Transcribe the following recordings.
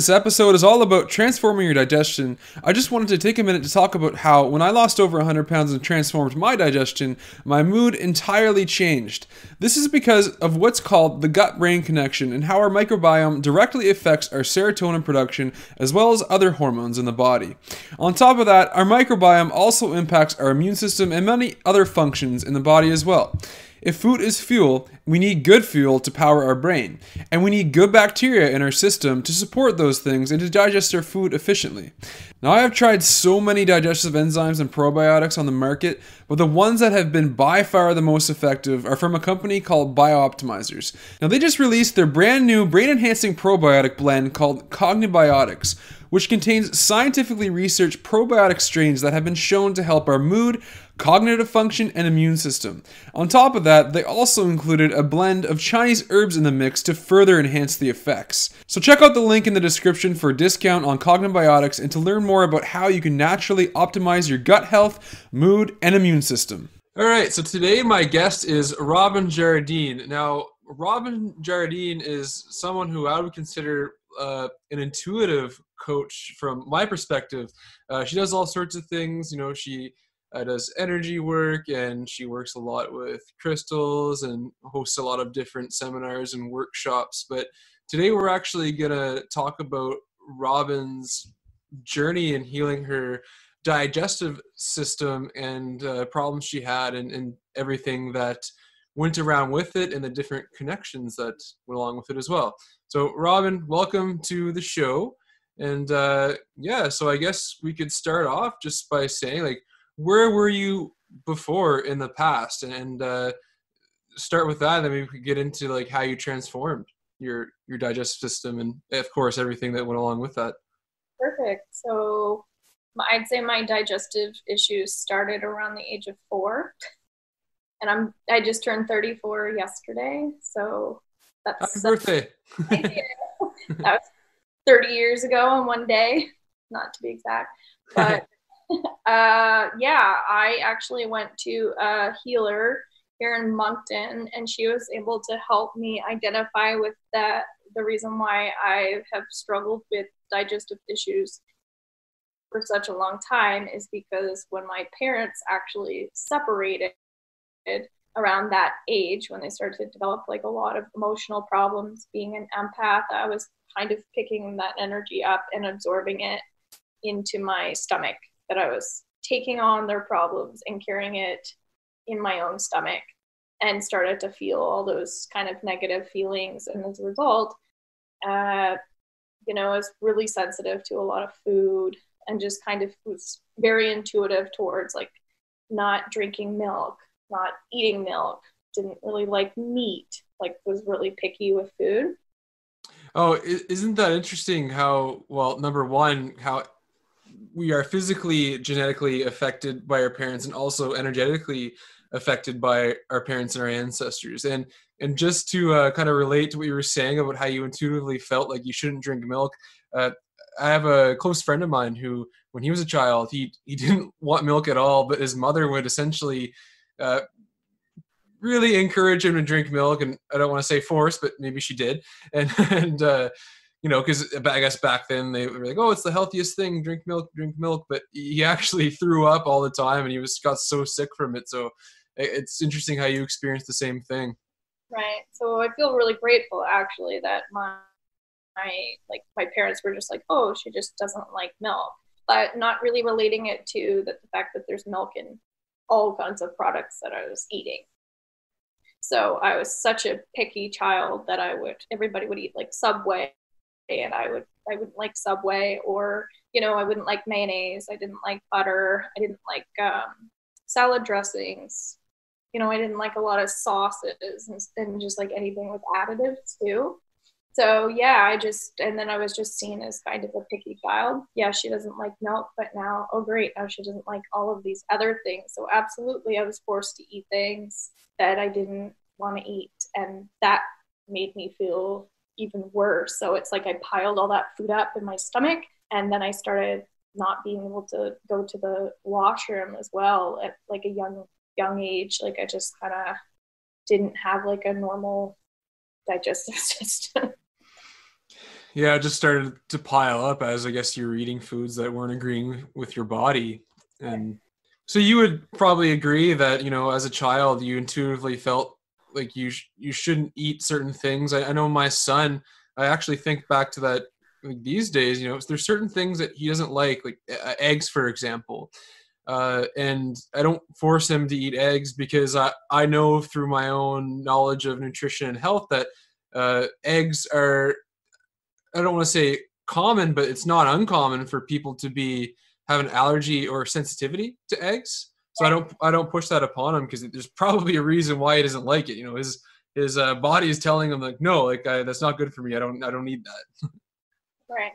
this episode is all about transforming your digestion, I just wanted to take a minute to talk about how, when I lost over 100 pounds and transformed my digestion, my mood entirely changed. This is because of what's called the gut brain connection and how our microbiome directly affects our serotonin production as well as other hormones in the body. On top of that, our microbiome also impacts our immune system and many other functions in the body as well. If food is fuel, we need good fuel to power our brain, and we need good bacteria in our system to support those things and to digest our food efficiently. Now, I have tried so many digestive enzymes and probiotics on the market, but the ones that have been by far the most effective are from a company called BiOptimizers. Now, they just released their brand new brain enhancing probiotic blend called CogniBiotics which contains scientifically researched probiotic strains that have been shown to help our mood, cognitive function, and immune system. On top of that, they also included a blend of Chinese herbs in the mix to further enhance the effects. So check out the link in the description for a discount on CogniBiotics and to learn more about how you can naturally optimize your gut health, mood, and immune system. All right, so today my guest is Robin Jardine. Now, Robin Jardine is someone who I would consider uh, an intuitive coach from my perspective. Uh, she does all sorts of things. You know, she uh, does energy work and she works a lot with crystals and hosts a lot of different seminars and workshops. But today we're actually going to talk about Robin's journey in healing her digestive system and uh, problems she had and, and everything that went around with it and the different connections that went along with it as well. So, Robin, welcome to the show. And uh, yeah, so I guess we could start off just by saying, like, where were you before in the past? And uh, start with that, and then we could get into like how you transformed your your digestive system, and of course everything that went along with that. Perfect. So, I'd say my digestive issues started around the age of four and I'm I just turned 34 yesterday, so that's happy birthday. that was 30 years ago on one day, not to be exact. But uh, yeah, I actually went to a healer here in Moncton, and she was able to help me identify with that the reason why I have struggled with digestive issues for such a long time is because when my parents actually separated around that age when they started to develop like a lot of emotional problems being an empath i was kind of picking that energy up and absorbing it into my stomach that i was taking on their problems and carrying it in my own stomach and started to feel all those kind of negative feelings and as a result uh, you know i was really sensitive to a lot of food and just kind of was very intuitive towards like not drinking milk not eating milk, didn't really like meat, like was really picky with food. Oh, isn't that interesting how, well, number one, how we are physically, genetically affected by our parents and also energetically affected by our parents and our ancestors. And and just to uh, kind of relate to what you were saying about how you intuitively felt like you shouldn't drink milk, uh, I have a close friend of mine who, when he was a child, he he didn't want milk at all, but his mother would essentially uh, really encourage him to drink milk. And I don't want to say force, but maybe she did. And and uh, you know, because uh, I guess back then they were like, "Oh, it's the healthiest thing: drink milk, drink milk." But he actually threw up all the time, and he was got so sick from it. So it's interesting how you experienced the same thing. Right. So I feel really grateful actually that my my like my parents were just like, "Oh, she just doesn't like milk," but not really relating it to the, the fact that there's milk in all kinds of products that I was eating. So I was such a picky child that I would everybody would eat like Subway and I would I wouldn't like Subway or you know I wouldn't like mayonnaise. I didn't like butter. I didn't like um, salad dressings. You know I didn't like a lot of sauces and, and just like anything with additives too. So yeah i just and then i was just seen as kind of a picky child. Yeah she doesn't like milk but now oh great now she doesn't like all of these other things. So absolutely i was forced to eat things that i didn't want to eat and that made me feel even worse. So it's like i piled all that food up in my stomach and then i started not being able to go to the washroom as well at like a young young age. Like i just kind of didn't have like a normal digestive system. Yeah, it just started to pile up as I guess you were eating foods that weren't agreeing with your body. And so you would probably agree that, you know, as a child, you intuitively felt like you sh- you shouldn't eat certain things. I, I know my son, I actually think back to that like these days, you know, there's certain things that he doesn't like, like uh, eggs, for example. Uh, and I don't force him to eat eggs because I, I know through my own knowledge of nutrition and health that uh, eggs are I don't want to say common, but it's not uncommon for people to be have an allergy or sensitivity to eggs. So I don't I don't push that upon him because there's probably a reason why he doesn't like it. You know, his his uh, body is telling him like, no, like I, that's not good for me. I don't I don't need that. right.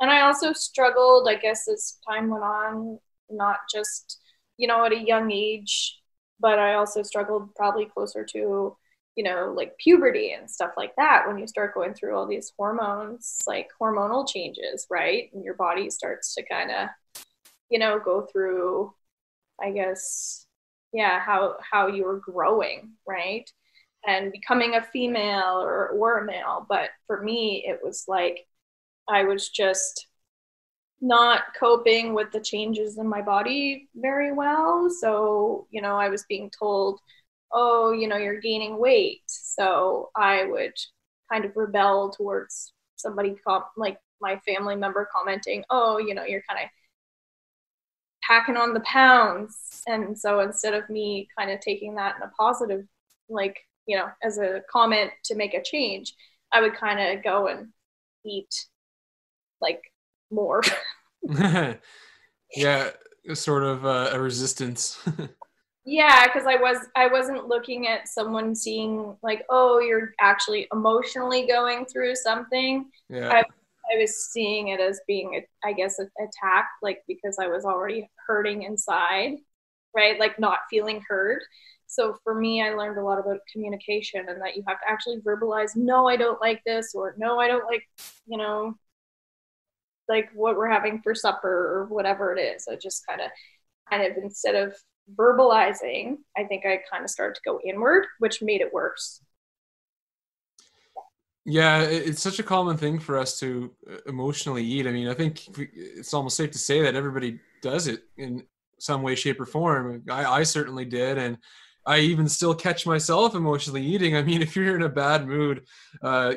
And I also struggled, I guess, as time went on, not just you know at a young age, but I also struggled probably closer to you know, like puberty and stuff like that, when you start going through all these hormones, like hormonal changes, right? And your body starts to kind of, you know, go through, I guess, yeah, how how you were growing, right? And becoming a female or, or a male. But for me, it was like I was just not coping with the changes in my body very well. So, you know, I was being told, oh, you know, you're gaining weight. So I would kind of rebel towards somebody com- like my family member commenting, oh, you know, you're kind of packing on the pounds. And so instead of me kind of taking that in a positive, like, you know, as a comment to make a change, I would kind of go and eat like more. yeah, sort of uh, a resistance. yeah because i was i wasn't looking at someone seeing like oh you're actually emotionally going through something yeah I, I was seeing it as being i guess attacked like because i was already hurting inside right? Like not feeling heard. So for me i learned a lot about communication and that you have to actually verbalize no i don't like this or no i don't like you know like what we're having for supper or whatever it is. I just kind of kind of instead of verbalizing, I think I kind of started to go inward, which made it worse. Yeah, it's such a common thing for us to uh, emotionally eat. I mean, I think it's almost safe to say that everybody does it in some way, shape, or form. I, I certainly did, and I even still catch myself emotionally eating. I mean, if you're in a bad mood, uh,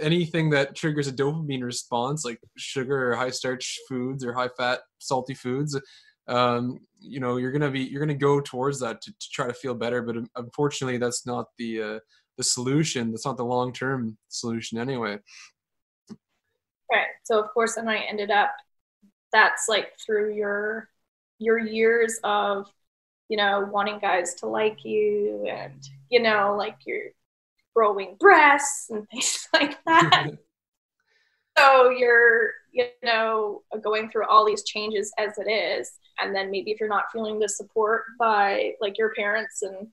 anything that triggers a dopamine response, like sugar or high starch foods or high fat salty foods, um, you know you're gonna be you're gonna go towards that to, to try to feel better but unfortunately that's not the uh, the solution. That's not the long term solution anyway. Right. So of course then i ended up that's like through your your years of you know wanting guys to like you and you know like your growing breasts and things like that. So you're you know going through all these changes as it is. And then maybe if you're not feeling the support by like your parents in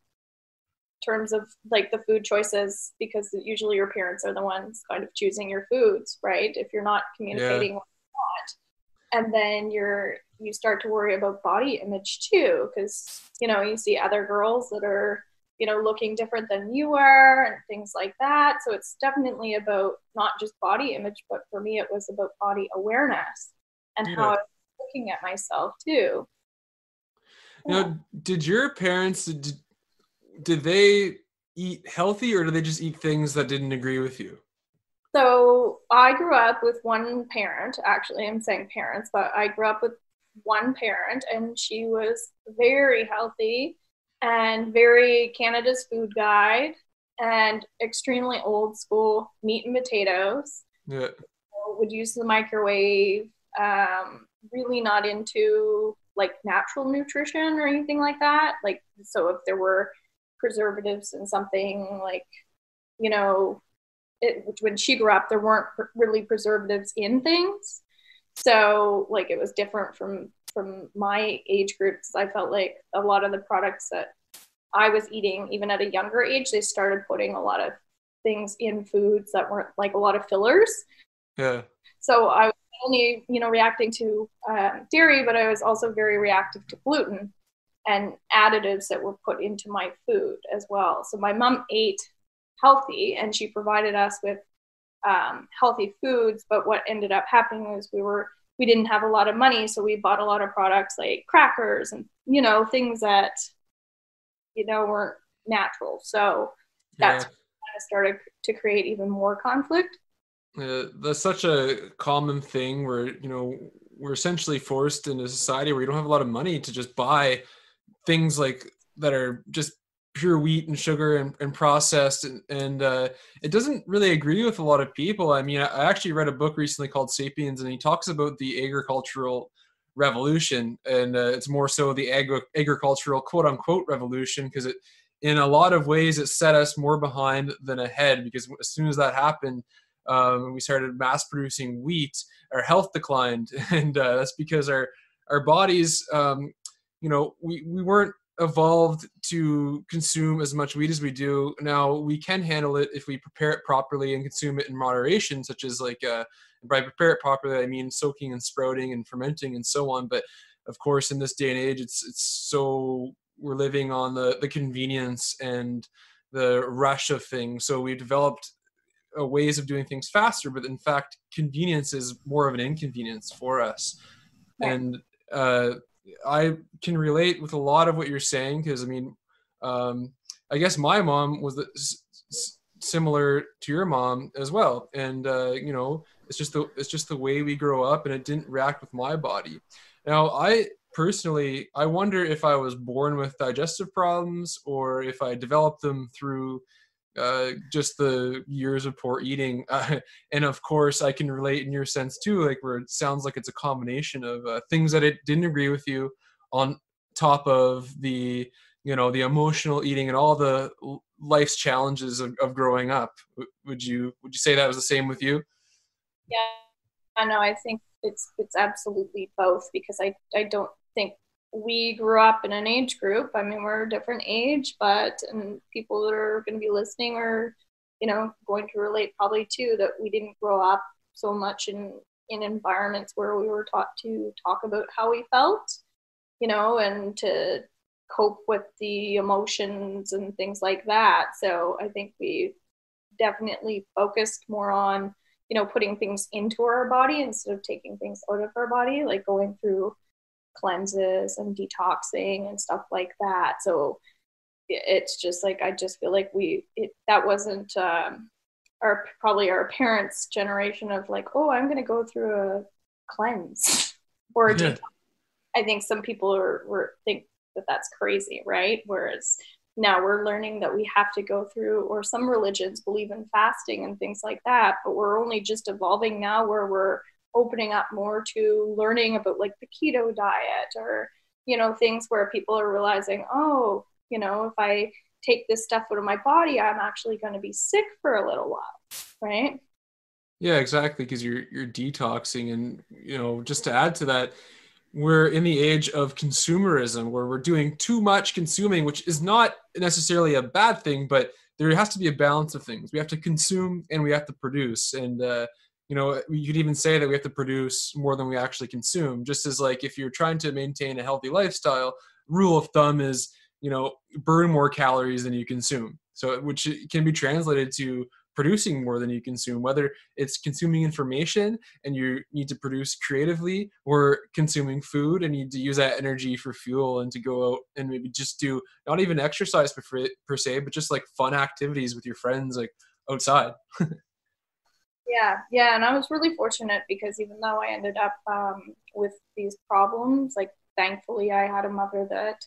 terms of like the food choices because usually your parents are the ones kind of choosing your foods right if you're not communicating yeah. what you want and then you're you start to worry about body image too because you know you see other girls that are you know looking different than you are and things like that so it's definitely about not just body image but for me it was about body awareness and yeah. how I was looking at myself too. now, did your parents did, did they eat healthy or did they just eat things that didn't agree with you? So I grew up with one parent. Actually, I'm saying parents, but I grew up with one parent, and she was very healthy and very Canada's food guide and extremely old school meat and potatoes. Yeah. Would use the microwave. Um, really not into like natural nutrition or anything like that. Like, so if there were preservatives in something, like, you know, it, when she grew up, there weren't really preservatives in things. So, like, it was different from from my age groups. I felt like a lot of the products that I was eating, even at a younger age, they started putting a lot of things in foods that weren't like a lot of fillers. Yeah. So I was only you know reacting to uh, dairy, but I was also very reactive to gluten and additives that were put into my food as well. So my mom ate healthy, and she provided us with um, healthy foods. But what ended up happening was we were we didn't have a lot of money, so we bought a lot of products like crackers and you know things that you know weren't natural. So that's yeah. kind of started to create even more conflict. Uh, that's such a common thing where you know we're essentially forced in a society where you don't have a lot of money to just buy things like that are just pure wheat and sugar and, and processed. And, and uh, it doesn't really agree with a lot of people. I mean i actually read a book recently called sapiens and he talks about the agricultural revolution. And uh, it's more so the agri- agricultural quote unquote revolution because it in a lot of ways it set us more behind than ahead. Because as soon as that happened um, we started mass producing wheat our health declined. And uh, that's because our our bodies um, you know we, we weren't evolved to consume as much wheat as we do. Now we can handle it if we prepare it properly and consume it in moderation such as like uh, by prepare it properly i mean soaking and sprouting and fermenting and so on. But of course in this day and age it's it's so we're living on the the convenience and the rush of things. So we've developed uh, ways of doing things faster but in fact convenience is more of an inconvenience for us. And uh, I can relate with a lot of what you're saying because I mean, um, I guess my mom was the, s- similar to your mom as well, and uh, you know, it's just the it's just the way we grow up, and it didn't react with my body. Now, I personally, I wonder if I was born with digestive problems or if I developed them through uh, just the years of poor eating. Uh, and of course, I can relate in your sense too, like where it sounds like it's a combination of uh, things that it didn't agree with you on top of the, you know, the emotional eating and all the life's challenges of, of growing up. Would you, would you say that was the same with you? Yeah, I know. I think it's, it's absolutely both because I, I don't think we grew up in an age group. I mean, we're a different age, but and people that are going to be listening are, you know, going to relate probably too that we didn't grow up so much in in environments where we were taught to talk about how we felt, you know, and to cope with the emotions and things like that. So I think we definitely focused more on, you know, putting things into our body instead of taking things out of our body, like going through cleanses and detoxing and stuff like that. So it's just like I just feel like we it, that wasn't um, our probably our parents' generation of like, oh, I'm going to go through a cleanse or a yeah. detox. I think some people are were think that that's crazy, right? Whereas now we're learning that we have to go through, or some religions believe in fasting and things like that, but we're only just evolving now where we're opening up more to learning about like the keto diet or you know things where people are realizing oh you know if i take this stuff out of my body i'm actually going to be sick for a little while right? Yeah exactly because you're you're detoxing and you know just to add to that we're in the age of consumerism where we're doing too much consuming which is not necessarily a bad thing but there has to be a balance of things. We have to consume and we have to produce and uh, you know uh, you could even say that we have to produce more than we actually consume. Just as like if you're trying to maintain a healthy lifestyle rule of thumb is you know burn more calories than you consume. So which can be translated to producing more than you consume whether it's consuming information and you need to produce creatively or consuming food and you need to use that energy for fuel and to go out and maybe just do not even exercise per, per se but just like fun activities with your friends like outside Yeah, yeah, and I was really fortunate because even though I ended up um, with these problems, like thankfully I had a mother that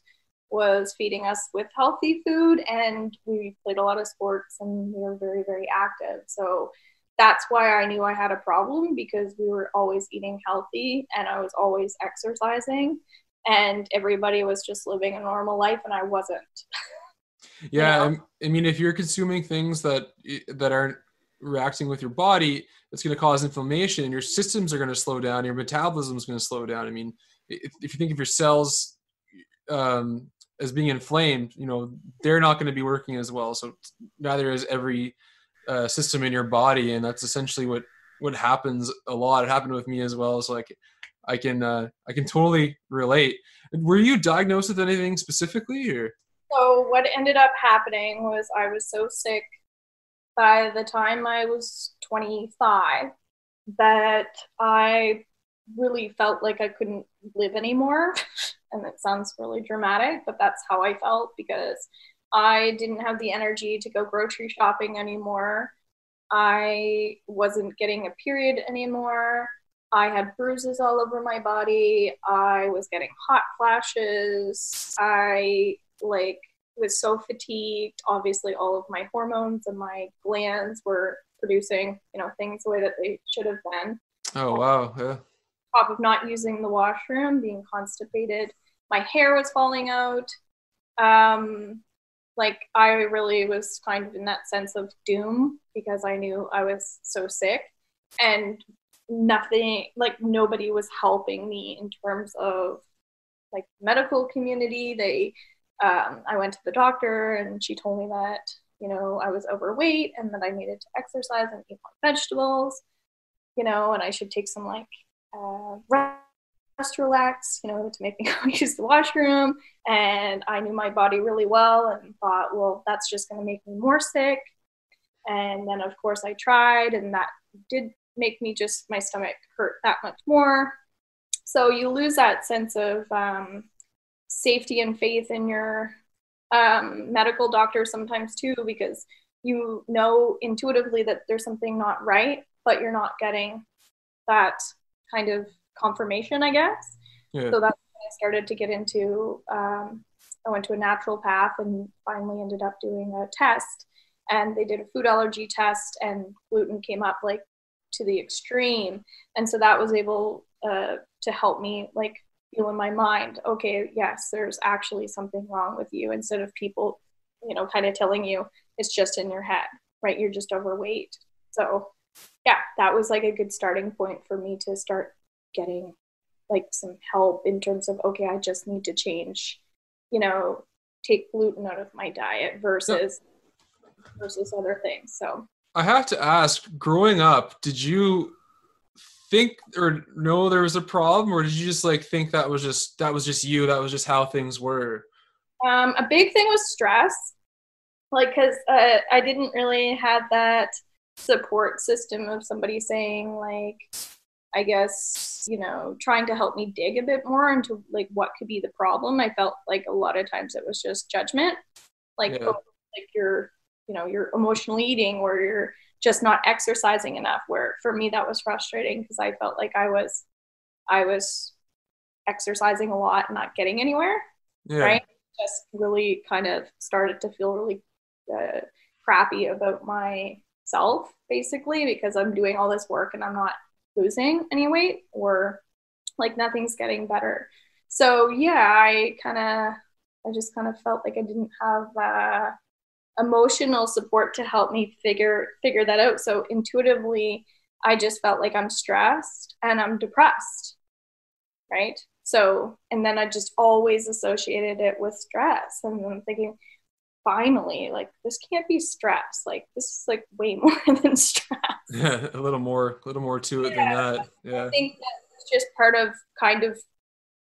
was feeding us with healthy food, and we played a lot of sports and we were very, very active. So that's why I knew I had a problem because we were always eating healthy and I was always exercising, and everybody was just living a normal life, and I wasn't. Yeah, you know? I mean, if you're consuming things that that aren't reacting with your body that's going to cause inflammation and your systems are going to slow down your metabolism is going to slow down. I mean if, if you think of your cells um, as being inflamed you know they're not going to be working as well. So neither is every uh, system in your body and that's essentially what what happens a lot. It happened with me as well so like i can uh, i can totally relate. Were you diagnosed with anything specifically or? So what ended up happening was i was so sick by the time I was 25 that I really felt like I couldn't live anymore. and it sounds really dramatic, but that's how I felt because I didn't have the energy to go grocery shopping anymore. I wasn't getting a period anymore. I had bruises all over my body. I was getting hot flashes. I like was so fatigued. Obviously, all of my hormones and my glands were producing, you know, things the way that they should have been. Oh wow, yeah. Top of not using the washroom, being constipated, my hair was falling out. Um, like I really was kind of in that sense of doom because I knew I was so sick, and nothing, like nobody was helping me in terms of like medical community. They, um, I went to the doctor and she told me that you know, I was overweight and that I needed to exercise and eat more vegetables, you know, and I should take some like uh, RestoraLAX, you know, to make me go use the washroom. And I knew my body really well and thought, well, that's just going to make me more sick. And then, of course, I tried, and that did make me just my stomach hurt that much more. So you lose that sense of um, safety and faith in your um, medical doctors sometimes too because you know intuitively that there's something not right but you're not getting that kind of confirmation i guess. Yeah. so that's when i started to get into um, i went to a naturopath and finally ended up doing a test. And they did a food allergy test and gluten came up like to the extreme. And so that was able uh, to help me like feel in my mind, okay, yes, there's actually something wrong with you instead of people, you know, kind of telling you it's just in your head, right? You're just overweight. So, yeah, that was like a good starting point for me to start getting like some help in terms of, okay, I just need to change, you know, take gluten out of my diet versus versus other things. So, I have to ask, growing up, did you think or know there was a problem or did you just like think that was just that was just you that was just how things were um, a big thing was stress like because uh, i didn't really have that support system of somebody saying like i guess you know trying to help me dig a bit more into like what could be the problem i felt like a lot of times it was just judgment like yeah. oh, like you're you know you're emotional eating or you're just not exercising enough where for me that was frustrating because i felt like i was i was exercising a lot and not getting anywhere yeah. right just really kind of started to feel really uh, crappy about myself basically because i'm doing all this work and i'm not losing any weight or like nothing's getting better so yeah i kind of i just kind of felt like i didn't have uh, emotional support to help me figure figure that out. So intuitively i just felt like i'm stressed and i'm depressed right? So and then i just always associated it with stress. And i'm thinking finally like this can't be stress. Like this is like way more than stress. Yeah a little more a little more to it yeah. than that yeah. i think that's just part of kind of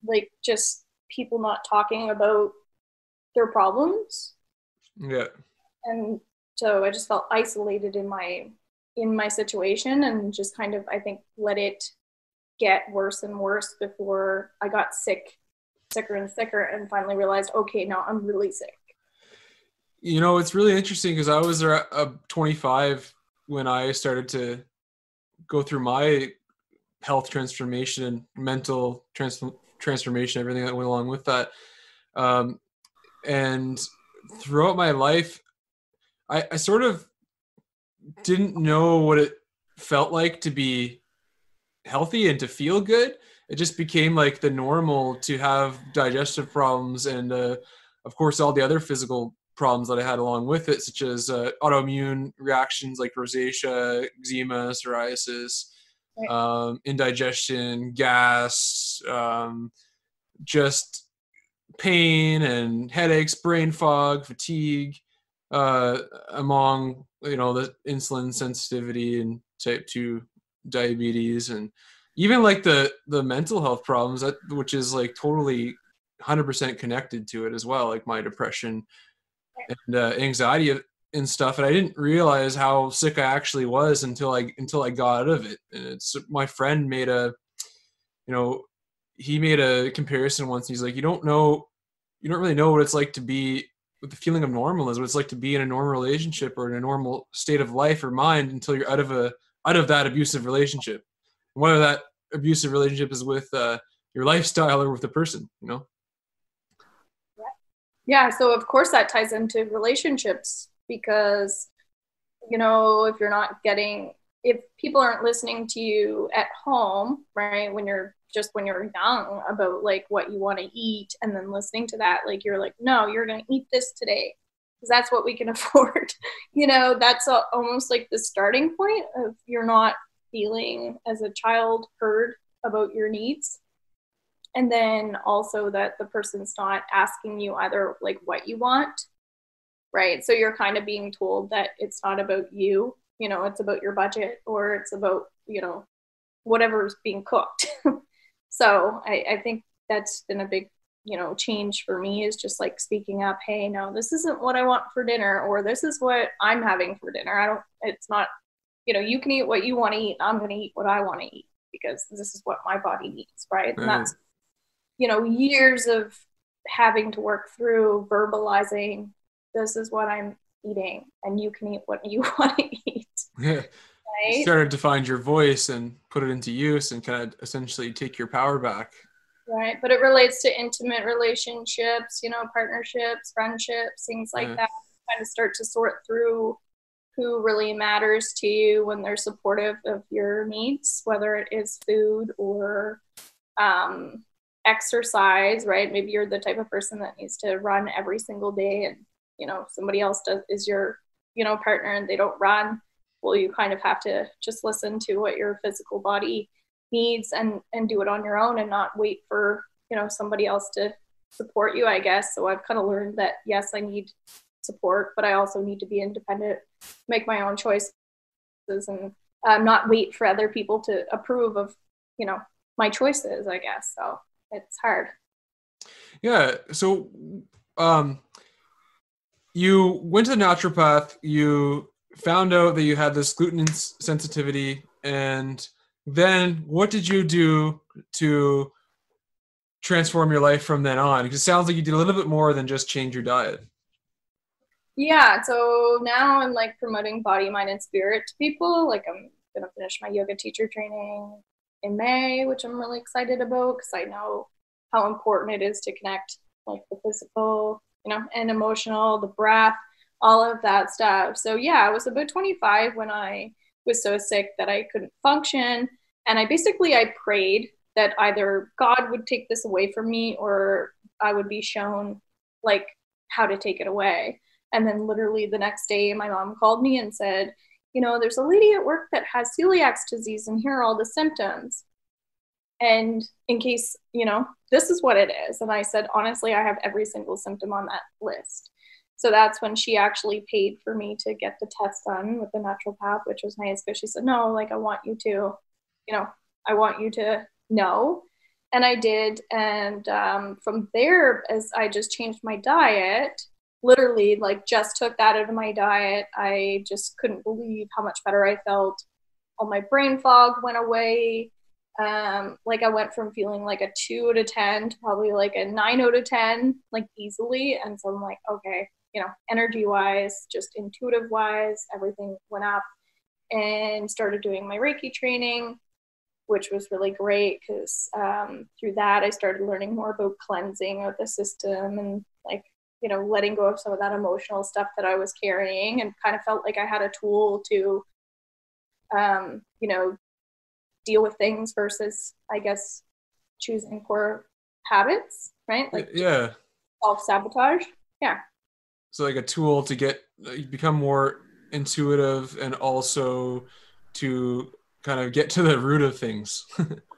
like just people not talking about their problems. Yeah and so I just felt isolated in my in my situation and just kind of I think let it get worse and worse before I got sick, sicker and sicker, and finally realized, okay, now I'm really sick. You know, it's really interesting because I was a 25 when I started to go through my health transformation and mental trans- transformation, everything that went along with that. Um, and throughout my life, I, I sort of didn't know what it felt like to be healthy and to feel good. It just became like the normal to have digestive problems and, uh, of course, all the other physical problems that I had along with it, such as uh, autoimmune reactions like rosacea, eczema, psoriasis, right. um, indigestion, gas, um, just pain and headaches, brain fog, fatigue uh, among you know the insulin sensitivity and type 2 diabetes and even like the the mental health problems that which is like totally 100% connected to it as well like my depression and uh, anxiety and stuff, and I didn't realize how sick I actually was until I until I got out of it. And it's my friend made a, you know, he made a comparison once. he's like, you don't know, you don't really know what it's like to be what the feeling of normal is, what it's like to be in a normal relationship or in a normal state of life or mind until you're out of a out of that abusive relationship. And whether that abusive relationship is with uh, your lifestyle or with the person, you know. Yeah, so of course that ties into relationships because you know if you're not getting if people aren't listening to you at home right when you're just when you're young about like what you want to eat and then listening to that like you're like no you're going to eat this today. Because that's what we can afford you know? That's a, almost like the starting point of you're not feeling as a child heard about your needs. And then also that the person's not asking you either like what you want right? So you're kind of being told that it's not about you you know it's about your budget or it's about you know whatever's being cooked so I, I think that's been a big you know change for me is just like speaking up hey no this isn't what i want for dinner or this is what i'm having for dinner. I don't it's not you know you can eat what you want to eat i'm going to eat what i want to eat because this is what my body needs right? right and that's mm. you know years of having to work through verbalizing this is what i'm eating and you can eat what you want to eat right? started to find your voice and put it into use and kind of essentially take your power back. Right. But it relates to intimate relationships, you know, partnerships, friendships, things like yeah. that. Kind of start to sort through who really matters to you when they're supportive of your needs, whether it is food or um, exercise, right? Maybe you're the type of person that needs to run every single day and, you know, somebody else does is your, you know, partner and they don't run well you kind of have to just listen to what your physical body needs and and do it on your own and not wait for you know somebody else to support you i guess. So i've kind of learned that yes i need support but i also need to be independent make my own choices and um, not wait for other people to approve of you know my choices i guess. So it's hard. Yeah so um you went to the naturopath you found out that you had this gluten sensitivity and then what did you do to transform your life from then on? Because it sounds like you did a little bit more than just change your diet. Yeah so now i'm like promoting body mind and spirit to people. Like i'm gonna finish my yoga teacher training in may which i'm really excited about because i know how important it is to connect like the physical you know and emotional the breath all of that stuff. So yeah, I was about 25 when I was so sick that I couldn't function. And I basically I prayed that either God would take this away from me or I would be shown like how to take it away. And then literally the next day my mom called me and said, you know, there's a lady at work that has celiac disease and here are all the symptoms. And in case, you know, this is what it is. And I said, honestly, I have every single symptom on that list. So that's when she actually paid for me to get the test done with the naturopath, which was nice because she said, No, like, I want you to, you know, I want you to know. And I did. And um, from there, as I just changed my diet, literally, like, just took that out of my diet, I just couldn't believe how much better I felt. All my brain fog went away. Um, like I went from feeling like a two out of 10 to probably like a nine out of 10, like easily. And so I'm like, okay, you know, energy wise, just intuitive wise, everything went up and started doing my Reiki training, which was really great because um, through that I started learning more about cleansing of the system and like, you know, letting go of some of that emotional stuff that I was carrying and kind of felt like I had a tool to, um, you know, deal with things versus, I guess, choosing poor habits, right? Like, yeah. Self sabotage. Yeah so like a tool to get become more intuitive and also to kind of get to the root of things.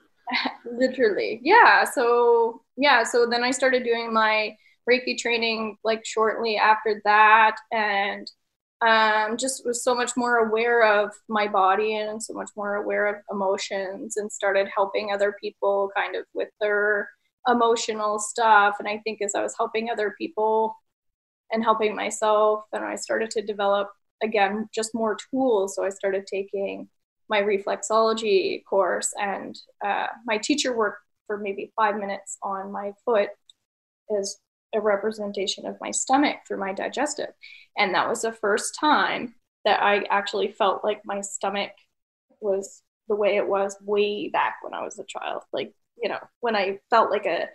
Literally. Yeah so yeah so then i started doing my reiki training like shortly after that and um, just was so much more aware of my body and so much more aware of emotions and started helping other people kind of with their emotional stuff. And i think as i was helping other people and helping myself. And I started to develop, again, just more tools. So I started taking my reflexology course, and uh, my teacher worked for maybe five minutes on my foot as a representation of my stomach through my digestive. And that was the first time that I actually felt like my stomach was the way it was way back when I was a child. Like, you know, when I felt like a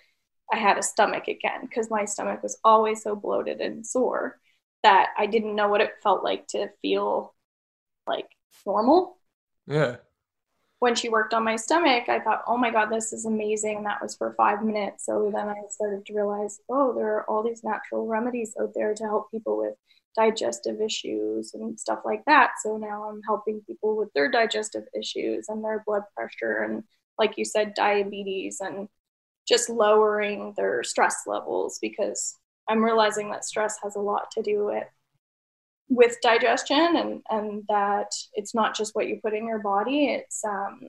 I had a stomach again because my stomach was always so bloated and sore that I didn't know what it felt like to feel like normal. Yeah. When she worked on my stomach, I thought, oh my God, this is amazing. And that was for five minutes. So then I started to realize, oh, there are all these natural remedies out there to help people with digestive issues and stuff like that. So now I'm helping people with their digestive issues and their blood pressure and, like you said, diabetes and just lowering their stress levels because I'm realizing that stress has a lot to do with with digestion and and that it's not just what you put in your body it's um,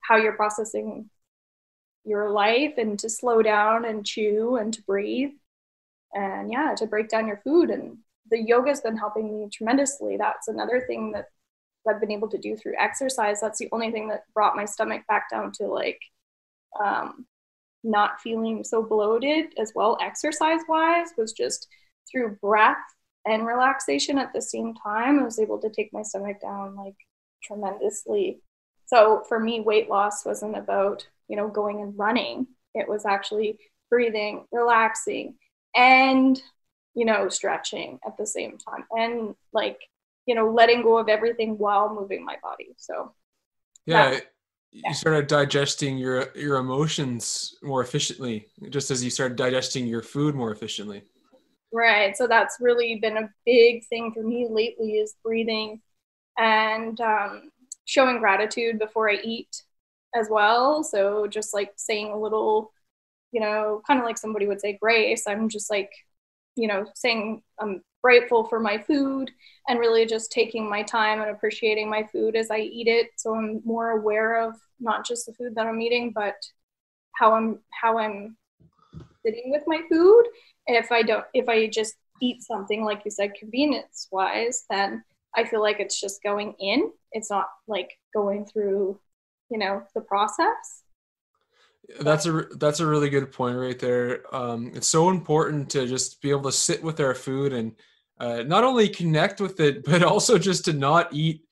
how you're processing your life and to slow down and chew and to breathe. And yeah to break down your food and the yoga's been helping me tremendously. That's another thing that i've been able to do through exercise. That's the only thing that brought my stomach back down to like um, not feeling so bloated as well, exercise wise, was just through breath and relaxation at the same time. I was able to take my stomach down like tremendously. So for me, weight loss wasn't about, you know, going and running. It was actually breathing, relaxing, and, you know, stretching at the same time and like, you know, letting go of everything while moving my body. So, yeah you started digesting your your emotions more efficiently just as you started digesting your food more efficiently. Right so that's really been a big thing for me lately is breathing and um, showing gratitude before i eat as well. So just like saying a little you know kind of like somebody would say grace i'm just like you know saying i'm grateful for my food and really just taking my time and appreciating my food as I eat it. So I'm more aware of not just the food that I'm eating, but how I'm how I'm sitting with my food. If I don't if I just eat something like you said convenience wise, then I feel like it's just going in. It's not like going through, you know, the process. That's a that's a really good point right there. Um, it's so important to just be able to sit with our food and uh, not only connect with it, but also just to not eat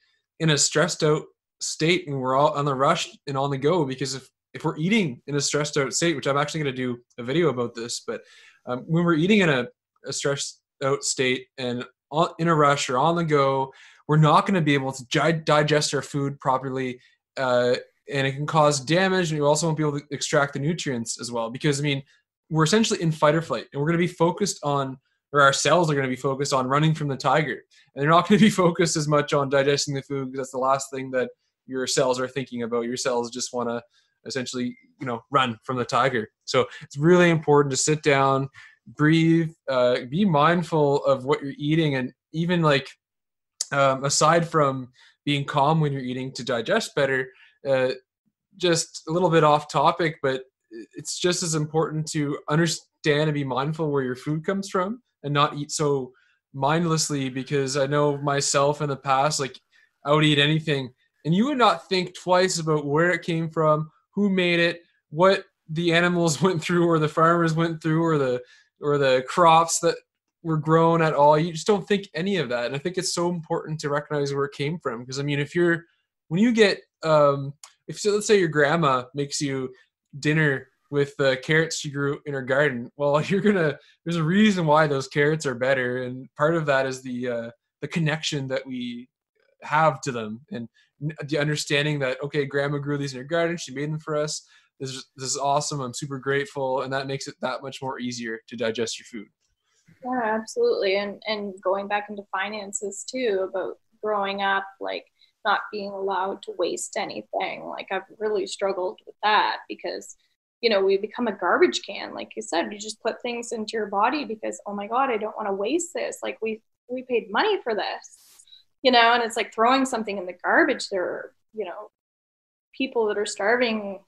in a stressed out state when we're all on the rush and on the go. Because if, if we're eating in a stressed out state, which I'm actually going to do a video about this, but um, when we're eating in a, a stressed out state and on, in a rush or on the go, we're not going to be able to digest our food properly. Uh, and it can cause damage, and you also won't be able to extract the nutrients as well. Because, I mean, we're essentially in fight or flight, and we're going to be focused on or our cells are going to be focused on running from the tiger. And they're not going to be focused as much on digesting the food because that's the last thing that your cells are thinking about. Your cells just want to essentially you know run from the tiger. So it's really important to sit down breathe uh, be mindful of what you're eating and even like um, aside from being calm when you're eating to digest better uh, just a little bit off topic but it's just as important to understand and be mindful where your food comes from and not eat so mindlessly because I know myself in the past, like I would eat anything and you would not think twice about where it came from, who made it, what the animals went through or the farmers went through or the or the crops that were grown at all. You just don't think any of that. And I think it's so important to recognize where it came from. Because I mean, if you're when you get um if so let's say your grandma makes you dinner with the carrots she grew in her garden. Well you're gonna there's a reason why those carrots are better and part of that is the uh, the connection that we have to them and the understanding that okay grandma grew these in her garden she made them for us. This is, this is awesome i'm super grateful and that makes it that much more easier to digest your food. Yeah absolutely and and going back into finances too about growing up like not being allowed to waste anything like i've really struggled with that because you know we become a garbage can like you said you just put things into your body because oh my god i don't want to waste this like we we paid money for this you know and it's like throwing something in the garbage there are you know people that are starving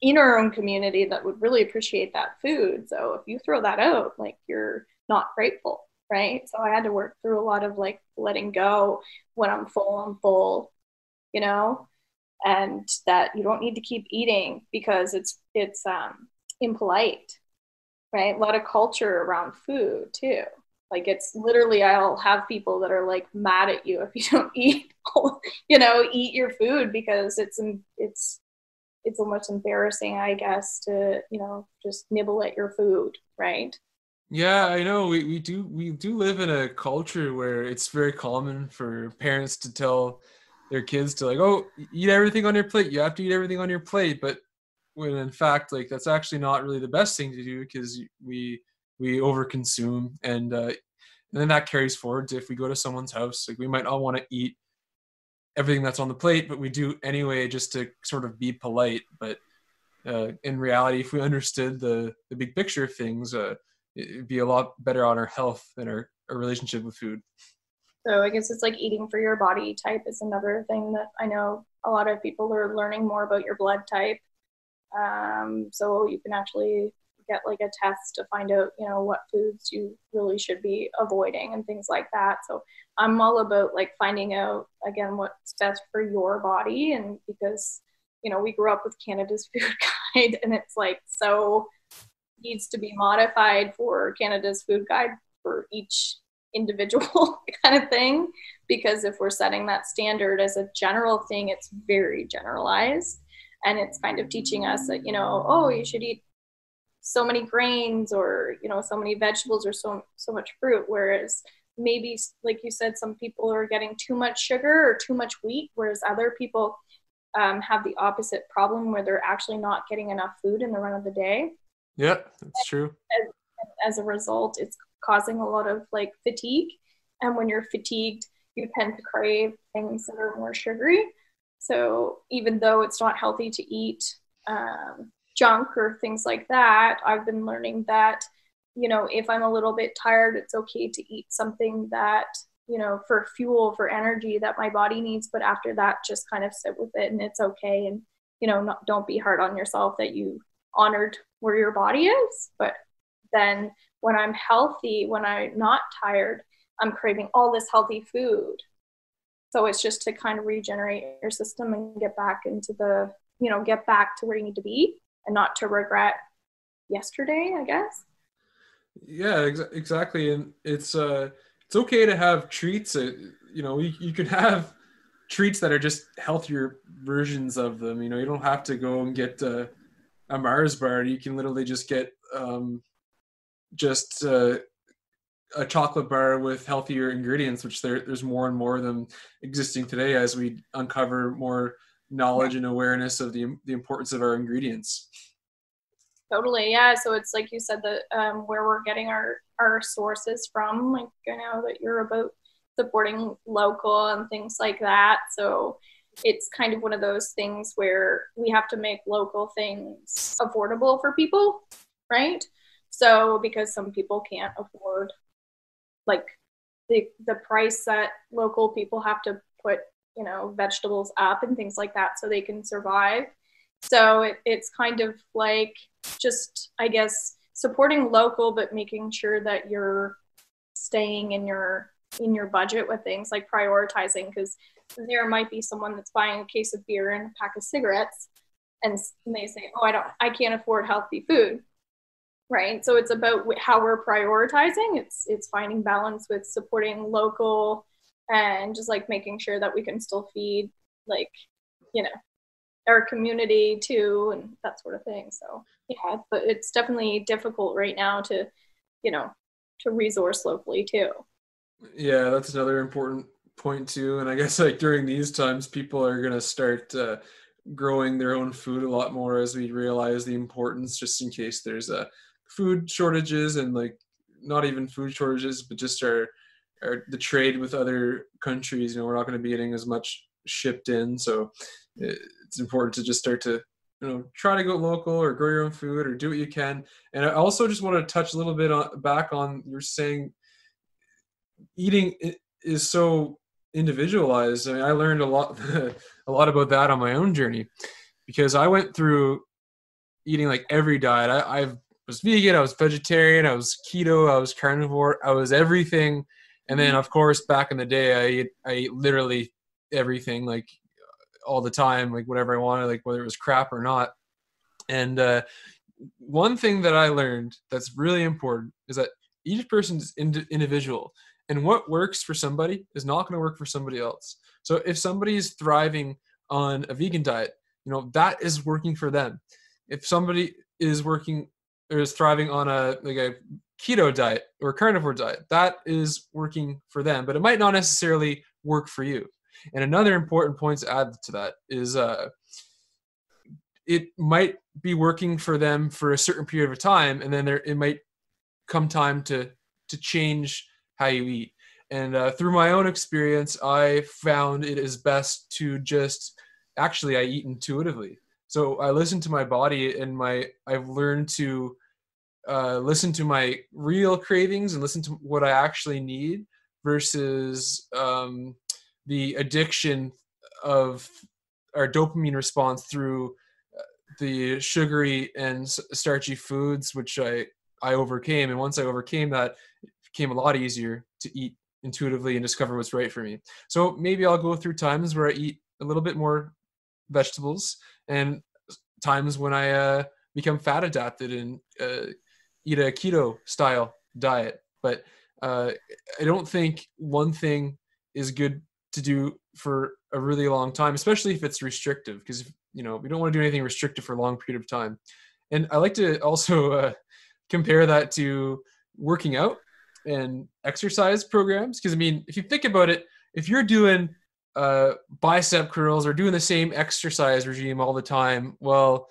in our own community that would really appreciate that food. So if you throw that out, like you're not grateful, right? So I had to work through a lot of like letting go when I'm full, I'm full, you know, and that you don't need to keep eating because it's it's um impolite, right? A lot of culture around food too. Like it's literally, I'll have people that are like mad at you if you don't eat, you know, eat your food because it's it's it's almost embarrassing, I guess, to you know just nibble at your food, right? Yeah, I know. We, we do we do live in a culture where it's very common for parents to tell their kids to like, oh, eat everything on your plate. You have to eat everything on your plate. But when in fact, like that's actually not really the best thing to do because we we overconsume and uh, and then that carries forward to if we go to someone's house, like we might not want to eat everything that's on the plate, but we do anyway just to sort of be polite. But uh, in reality, if we understood the the big picture of things, uh, it'd be a lot better on our health and our, our relationship with food. So I guess it's like eating for your body type is another thing that I know a lot of people are learning more about your blood type. Um, so you can actually get like a test to find out, you know, what foods you really should be avoiding and things like that. So I'm all about like finding out again what's best for your body and because you know we grew up with Canada's food guide and it's like so needs to be modified for Canada's food guide for each individual kind of thing because if we're setting that standard as a general thing it's very generalized. And it's kind of teaching us that you know oh you should eat so many grains or you know so many vegetables or so so much fruit. Whereas maybe like you said some people are getting too much sugar or too much wheat whereas other people um, have the opposite problem where they're actually not getting enough food in the run of the day. Yeah, that's true. As, as a result, it's causing a lot of like fatigue. And when you're fatigued, you tend to crave things that are more sugary. So even though it's not healthy to eat um, junk or things like that, I've been learning that, you know, if I'm a little bit tired, it's okay to eat something that, you know, for fuel, for energy that my body needs. But after that, just kind of sit with it and it's okay. And, you know, not, don't be hard on yourself that you honored where your body is. But then when I'm healthy, when I'm not tired, I'm craving all this healthy food. So it's just to kind of regenerate your system and get back into the, you know, get back to where you need to be and not to regret yesterday, I guess. Yeah, ex- exactly. And it's, uh, it's okay to have treats. Uh, you know, you, you can have treats that are just healthier versions of them. You know, you don't have to go and get, uh, a Mars bar, you can literally just get um, just uh, a chocolate bar with healthier ingredients, which there, there's more and more of them existing today as we uncover more knowledge and awareness of the, the importance of our ingredients. Totally, yeah. So it's like you said that um, where we're getting our our sources from, like I know that you're about supporting local and things like that. So it's kind of one of those things where we have to make local things affordable for people, right? So because some people can't afford like the the price that local people have to put, you know, vegetables up and things like that so they can survive. So it, it's kind of like just I guess supporting local but making sure that you're staying in your in your budget with things like prioritizing because there might be someone that's buying a case of beer and a pack of cigarettes and they say oh i don't i can't afford healthy food right? So it's about how we're prioritizing. It's it's finding balance with supporting local and just like making sure that we can still feed like you know our community too and that sort of thing. So yeah but it's definitely difficult right now to you know to resource locally too. Yeah that's another important point too. And I guess like during these times, people are going to start uh, growing their own food a lot more as we realize the importance, just in case there's uh, food shortages and like not even food shortages, but just our, our the trade with other countries. You know, we're not going to be getting as much shipped in, so it's important to just start to you know try to go local or grow your own food or do what you can and i also just want to touch a little bit on back on you're saying eating is so individualized. I mean, I learned a lot, a lot about that on my own journey, because I went through eating like every diet. I, I was vegan, I was vegetarian, I was keto, I was carnivore, I was everything. And then, of course, back in the day, I ate, I ate literally everything, like all the time, like whatever I wanted, like whether it was crap or not. And uh, one thing that I learned that's really important is that each person's ind- individual, and what works for somebody is not going to work for somebody else. So if somebody is thriving on a vegan diet, you know that is working for them. If somebody is working or is thriving on a like a keto diet or carnivore diet, that is working for them, but it might not necessarily work for you. And another important point to add to that is uh, it might be working for them for a certain period of time, and then there it might come time to to change how you eat. And uh, through my own experience, I found it is best to just actually I eat intuitively. So I listen to my body, and my I've learned to uh, listen to my real cravings and listen to what I actually need versus um, the addiction of our dopamine response through uh, the sugary and starchy foods, which I I overcame. And once I overcame that, it became a lot easier to eat intuitively and discover what's right for me. So maybe I'll go through times where I eat a little bit more vegetables and times when I uh, become fat adapted and uh, eat a keto style diet. But uh, I don't think one thing is good to do for a really long time, especially if it's restrictive, because you know we don't want to do anything restrictive for a long period of time. And I like to also uh, compare that to working out and exercise programs, because I mean, if you think about it, if you're doing uh, bicep curls or doing the same exercise regime all the time, well,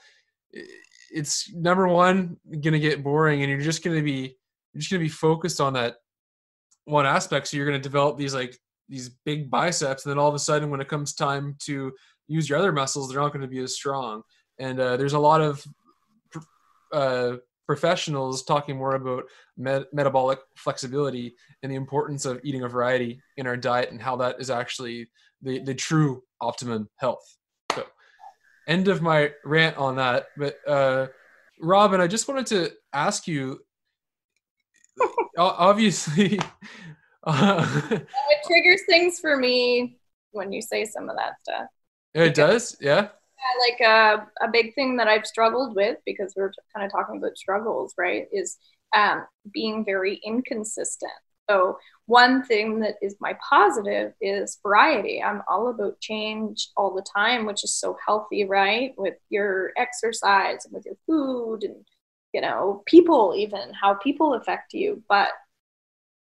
it's number one gonna get boring, and you're just gonna be you're just gonna be focused on that one aspect. So you're gonna develop these like these big biceps, and then all of a sudden, when it comes time to use your other muscles, they're not going to be as strong. And uh, there's a lot of uh, professionals talking more about met- metabolic flexibility and the importance of eating a variety in our diet and how that is actually the, the true optimum health. So, end of my rant on that. But uh, Robin, I just wanted to ask you. obviously, uh, it triggers things for me when you say some of that stuff. It does, yeah. Yeah, like a, uh, a big thing that I've struggled with because we're kind of talking about struggles, right? Is um, being very inconsistent. So one thing that is my positive is variety. I'm all about change all the time, which is so healthy, right? With your exercise and with your food and you know people, even how people affect you. But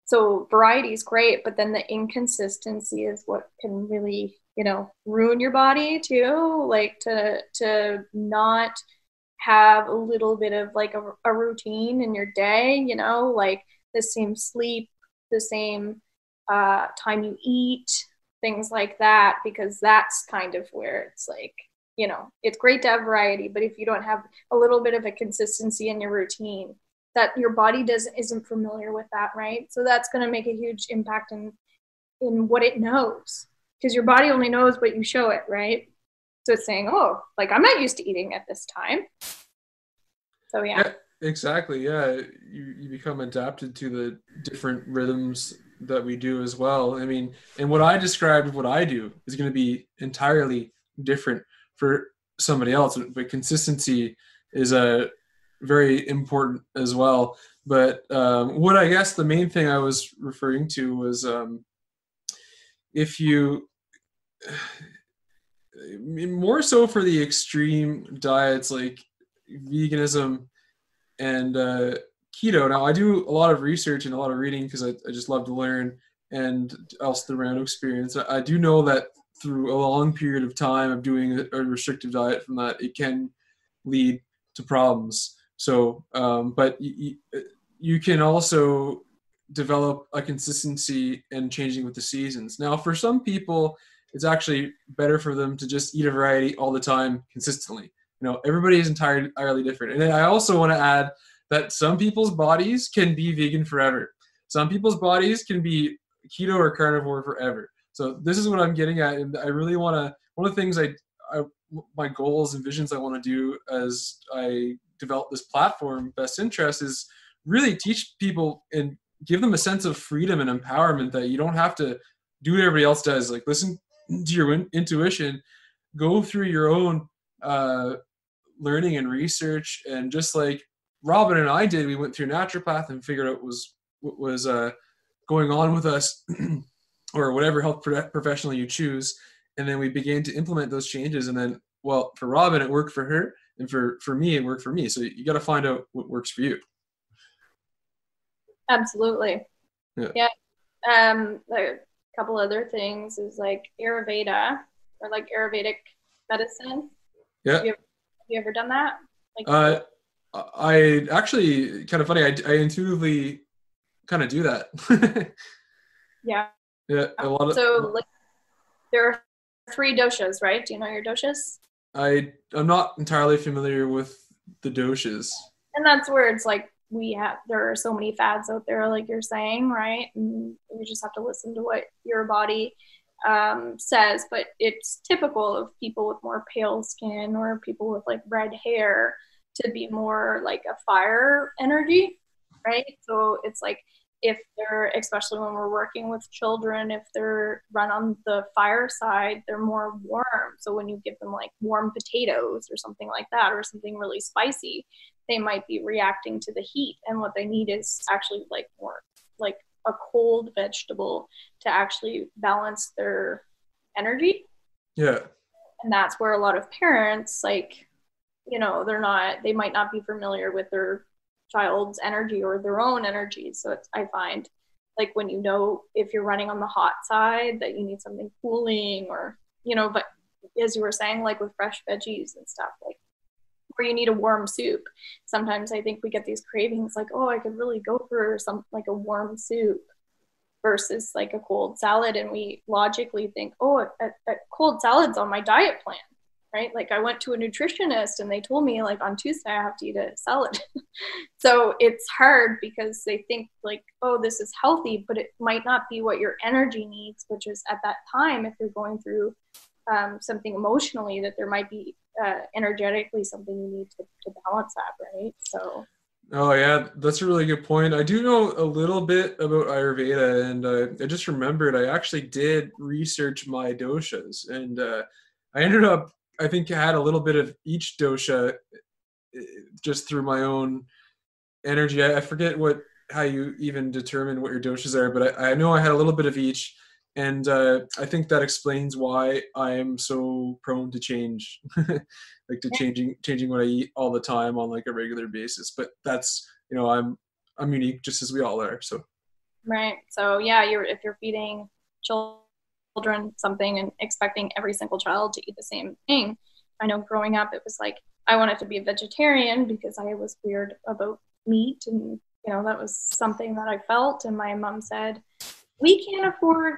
so variety is great but then the inconsistency is what can really you know ruin your body too like to to not have a little bit of like a, a routine in your day you know like the same sleep the same uh, time you eat things like that because that's kind of where it's like you know it's great to have variety but if you don't have a little bit of a consistency in your routine that your body doesn't isn't familiar with that right? So that's going to make a huge impact in in what it knows because your body only knows what you show it right? So it's saying oh like i'm not used to eating at this time. So yeah, yeah exactly yeah you, you become adapted to the different rhythms that we do as well i mean and what i described what i do is going to be entirely different for somebody else but consistency is a very important as well. But um, what I guess the main thing I was referring to was um, if you more so for the extreme diets like veganism and uh, keto. Now I do a lot of research and a lot of reading because I, I just love to learn and also the random experience. I, I do know that through a long period of time of doing a, a restrictive diet from that, it can lead to problems. So, um, but you, you can also develop a consistency and changing with the seasons. Now, for some people, it's actually better for them to just eat a variety all the time consistently. You know, everybody is entirely different. And I also want to add that some people's bodies can be vegan forever. Some people's bodies can be keto or carnivore forever. So this is what I'm getting at, and I really want to. One of the things I, I my goals and visions I want to do as I develop this platform, Best Interest, is really teach people and give them a sense of freedom and empowerment that you don't have to do what everybody else does. Like listen to your intuition, go through your own uh, learning and research, and just like Robin and I did, we went through naturopath and figured out what was what was uh, going on with us, or whatever health professional you choose, and then we began to implement those changes. And then, well, for Robin, it worked for her, and for for me, it worked for me. So you got to find out what works for you. Absolutely. Yeah. yeah. Um, a couple other things is like Ayurveda or like Ayurvedic medicine. Yeah. Have you ever, you ever done that? Like, uh, I actually kind of funny. I, I intuitively kind of do that. yeah. Yeah. A lot of. So like, there are three doshas, right? Do you know your doshas? I I'm not entirely familiar with the doshas. And that's where it's like we have there are so many fads out there like you're saying right and you just have to listen to what your body um, says but it's typical of people with more pale skin or people with like red hair to be more like a fire energy right? So it's like if they're especially when we're working with children if they're run on the fire side they're more warm. So when you give them like warm potatoes or something like that or something really spicy they might be reacting to the heat and what they need is actually like more like a cold vegetable to actually balance their energy. Yeah. And that's where a lot of parents like you know they're not they might not be familiar with their child's energy or their own energy. So it's i find like when you know if you're running on the hot side that you need something cooling or you know but as you were saying like with fresh veggies and stuff like or you need a warm soup. Sometimes I think we get these cravings like, oh, I could really go for some like a warm soup versus like a cold salad. And we logically think, oh, a, a cold salad's on my diet plan, right? Like I went to a nutritionist and they told me like on Tuesday I have to eat a salad. so it's hard because they think like, oh, this is healthy, but it might not be what your energy needs, which is at that time if you're going through um, something emotionally that there might be uh, energetically something you need to, to balance that right? So. Oh yeah that's a really good point. I do know a little bit about ayurveda and uh, i just remembered i actually did research my doshas and uh, i ended up i think i had a little bit of each dosha uh, just through my own energy. I, I forget what how you even determine what your doshas are but I, I know i had a little bit of each and uh, I think that explains why I am so prone to change, like to changing changing what I eat all the time on like a regular basis. But that's you know I'm I'm unique just as we all are. So right. So yeah, you're if you're feeding children something and expecting every single child to eat the same thing. I know growing up it was like I wanted to be a vegetarian because I was weird about meat and you know that was something that I felt and my mom said we can't afford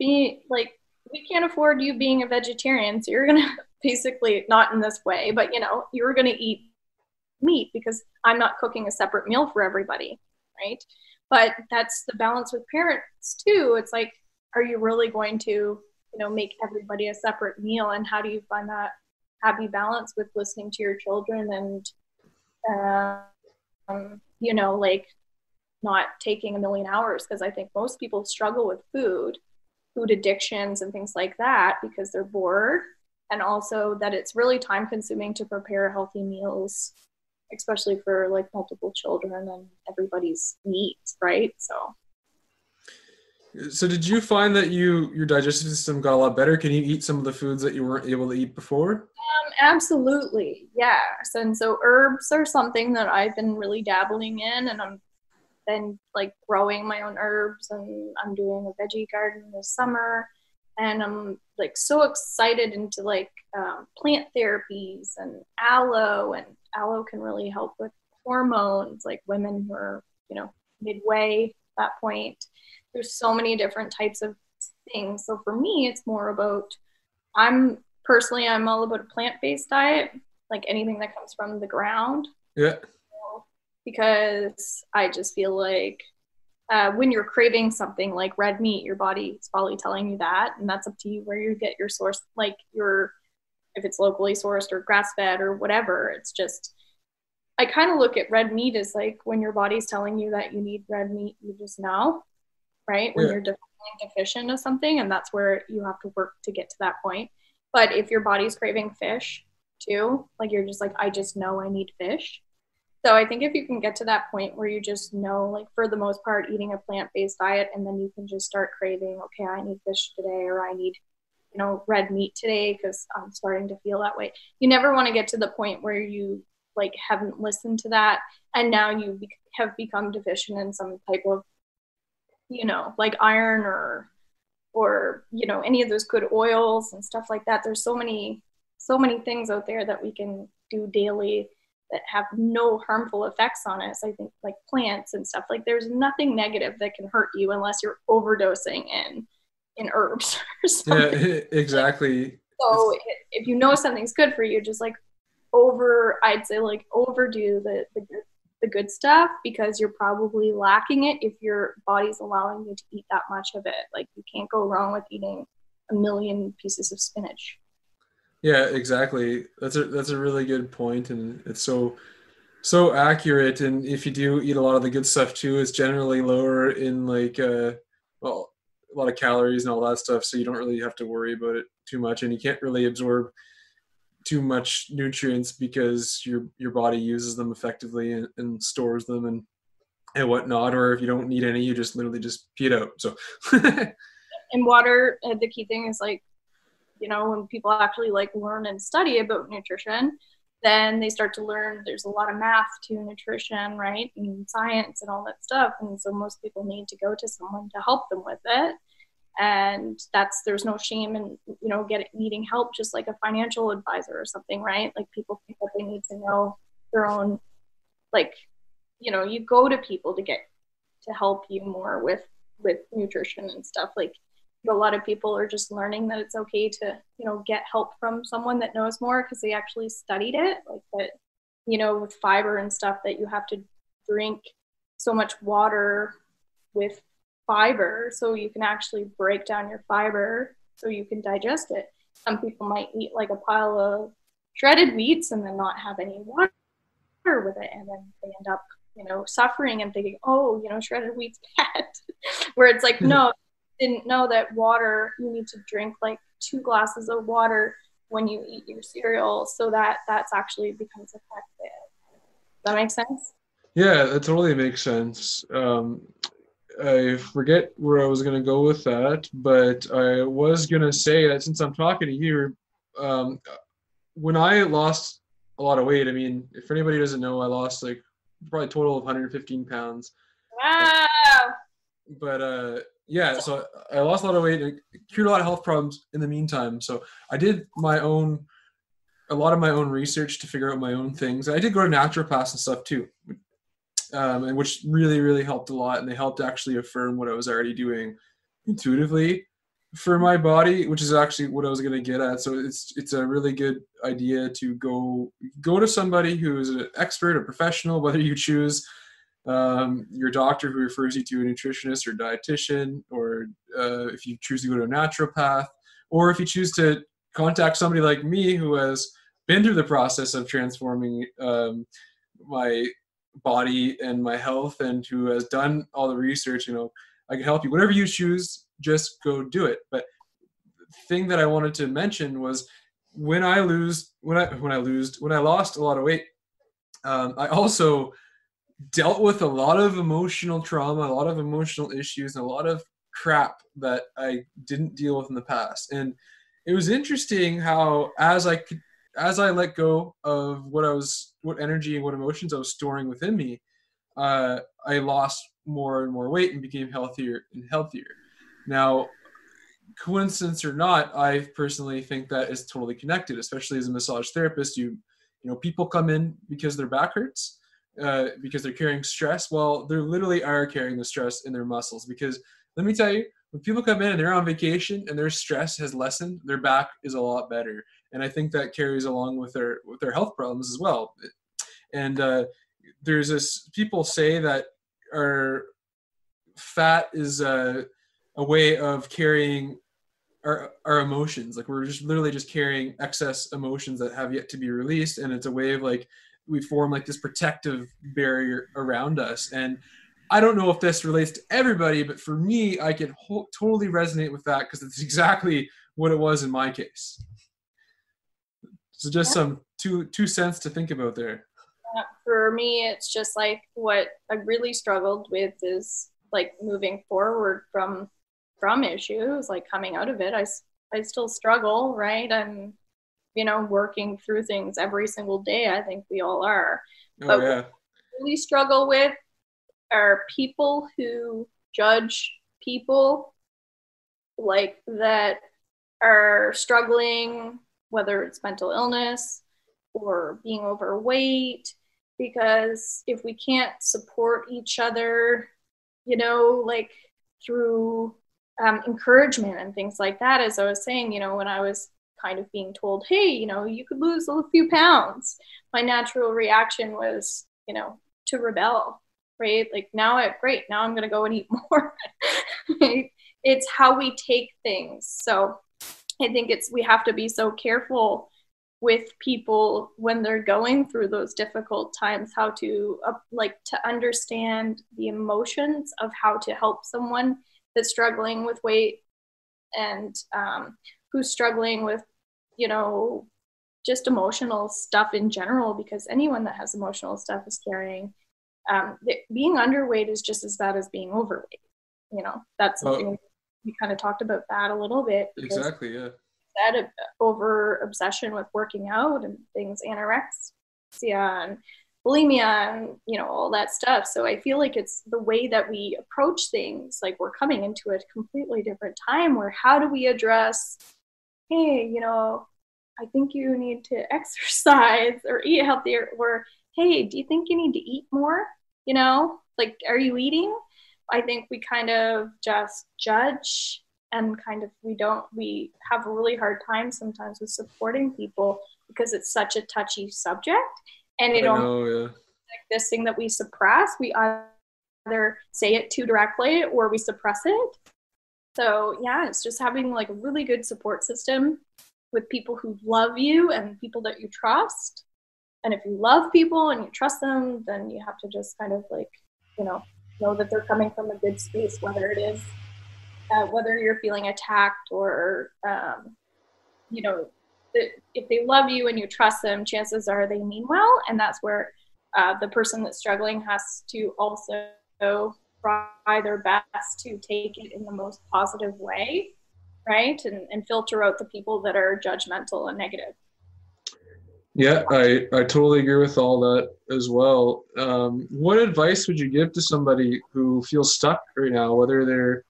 be like we can't afford you being a vegetarian so you're gonna basically not in this way but you know you're gonna eat meat because i'm not cooking a separate meal for everybody right? But that's the balance with parents too. It's like are you really going to you know make everybody a separate meal and how do you find that happy balance with listening to your children and um, you know like not taking a million hours? Because i think most people struggle with food food addictions and things like that because they're bored. And also that it's really time consuming to prepare healthy meals especially for like multiple children and everybody's needs right? So. So did you find that you your digestive system got a lot better? Can you eat some of the foods that you weren't able to eat before? Um, absolutely. Yes. And so herbs are something that i've been really dabbling in and i'm been like growing my own herbs and I'm doing a veggie garden this summer. And I'm like so excited into like um, plant therapies and aloe and aloe can really help with hormones like women who are you know midway that point. There's so many different types of things. So for me it's more about i'm personally i'm all about a plant-based diet like anything that comes from the ground. Yeah because I just feel like uh, when you're craving something like red meat, your body is probably telling you that, and that's up to you where you get your source, like your if it's locally sourced or grass fed or whatever. It's just I kind of look at red meat as like when your body's telling you that you need red meat, you just know, right? When Yeah. you're deficient of something, and that's where you have to work to get to that point. But if your body's craving fish too, like you're just like, I just know I need fish. So I think if you can get to that point where you just know, like for the most part, eating a plant-based diet, and then you can just start craving, okay, I need fish today, or I need, you know, red meat today because I'm starting to feel that way. You never want to get to the point where you like haven't listened to that, and now you be- have become deficient in some type of, you know, like iron or, or you know, any of those good oils and stuff like that. There's so many, so many things out there that we can do daily that have no harmful effects on us. I think like plants and stuff. Like there's nothing negative that can hurt you unless you're overdosing in in herbs or something. Yeah, exactly. So if you know something's good for you, just like over, I'd say like overdo the the good, the good stuff because you're probably lacking it if your body's allowing you to eat that much of it. Like you can't go wrong with eating a million pieces of spinach. Yeah, exactly. That's a that's a really good point, and it's so so accurate. And if you do eat a lot of the good stuff too, it's generally lower in like uh, well, a lot of calories and all that stuff. So you don't really have to worry about it too much, and you can't really absorb too much nutrients because your your body uses them effectively and, and stores them and and whatnot. Or if you don't need any, you just literally just pee it out. So And water, uh, the key thing is like, you know, when people actually like learn and study about nutrition, then they start to learn there's a lot of math to nutrition, right? And science and all that stuff. And so most people need to go to someone to help them with it. And that's there's no shame in you know getting needing help, just like a financial advisor or something, right? Like people think that they need to know their own, like, you know, you go to people to get to help you more with with nutrition and stuff. Like a lot of people are just learning that it's okay to you know get help from someone that knows more because they actually studied it like that you know with fiber and stuff that you have to drink so much water with fiber so you can actually break down your fiber so you can digest it. Some people might eat like a pile of shredded wheats and then not have any water with it and then they end up you know suffering and thinking oh you know shredded wheat's bad. Where it's like no didn't know that water you need to drink like two glasses of water when you eat your cereal so that that's actually becomes effective Does that make sense Yeah, that totally makes sense. Um, I forget where I was going to go with that, but I was going to say that since I'm talking to you, um, when I lost a lot of weight, I mean, if anybody doesn't know, I lost like probably a total of 115 pounds. wow But uh, yeah, so I lost a lot of weight and cured a lot of health problems in the meantime. So I did my own, a lot of my own research to figure out my own things. I did go to naturopaths and stuff too, um, and which really, really helped a lot. And they helped actually affirm what I was already doing intuitively for my body, which is actually what I was going to get at. So it's it's a really good idea to go go to somebody who is an expert, a professional, whether you choose um, your doctor who refers you to a nutritionist or dietitian, or uh, if you choose to go to a naturopath, or if you choose to contact somebody like me who has been through the process of transforming um, my body and my health and who has done all the research, you know, I can help you. Whatever you choose, just go do it. But the thing that I wanted to mention was when I lose, when I when I lose, when I lost a lot of weight, um, I also dealt with a lot of emotional trauma, a lot of emotional issues, and a lot of crap that I didn't deal with in the past. And it was interesting how as I could as I let go of what I was what energy and what emotions I was storing within me, uh, I lost more and more weight and became healthier and healthier. Now, coincidence or not, I personally think that is totally connected. Especially as a massage therapist, you you know people come in because their back hurts, uh, because they're carrying stress. Well, they literally are carrying the stress in their muscles. Because let me tell you, when people come in and they're on vacation and their stress has lessened, their back is a lot better. And I think that carries along with their with their health problems as well. And uh, there's this people say that our fat is a, a way of carrying our, our emotions like we're just literally just carrying excess emotions that have yet to be released and it's a way of like we form like this protective barrier around us. And i don't know if this relates to everybody but for me i can ho- totally resonate with that because it's exactly what it was in my case. So just some two two cents to think about there. For me it's just like what i really struggled with is like moving forward from from issues like coming out of it. I i still struggle right? I'm you know working through things every single day i think we all are oh, but yeah. We really struggle with are people who judge people like that are struggling whether it's mental illness or being overweight because if we can't support each other you know like through um, encouragement and things like that as i was saying you know when i was kind of being told hey you know you could lose a few pounds. My natural reaction was you know to rebel right? Like now i great now i'm going to go and eat more it's how we take things. So i think it's we have to be so careful with people when they're going through those difficult times how to uh, like to understand the emotions of how to help someone that's struggling with weight and um, who's struggling with you know just emotional stuff in general because anyone that has emotional stuff is carrying um, being underweight is just as bad as being overweight you know that's something oh. we kind of talked about that a little bit exactly yeah that over obsession with working out and things, anorexia and bulimia and you know all that stuff. So I feel like it's the way that we approach things. Like we're coming into a completely different time where how do we address, hey, you know, I think you need to exercise or eat healthier, or hey, do you think you need to eat more? You know, like are you eating? I think we kind of just judge and kind of we don't we have a really hard time sometimes with supporting people because it's such a touchy subject and it know, yeah. like this thing that we suppress we either say it too directly or we suppress it so yeah it's just having like a really good support system with people who love you and people that you trust. And if you love people and you trust them then you have to just kind of like you know know that they're coming from a good space whether it is uh, whether you're feeling attacked or um, you know if they love you and you trust them chances are they mean well. And that's where uh, the person that's struggling has to also try their best to take it in the most positive way right and, and filter out the people that are judgmental and negative yeah, I, I totally agree with all that as well. Um, what advice would you give to somebody who feels stuck right now, whether they're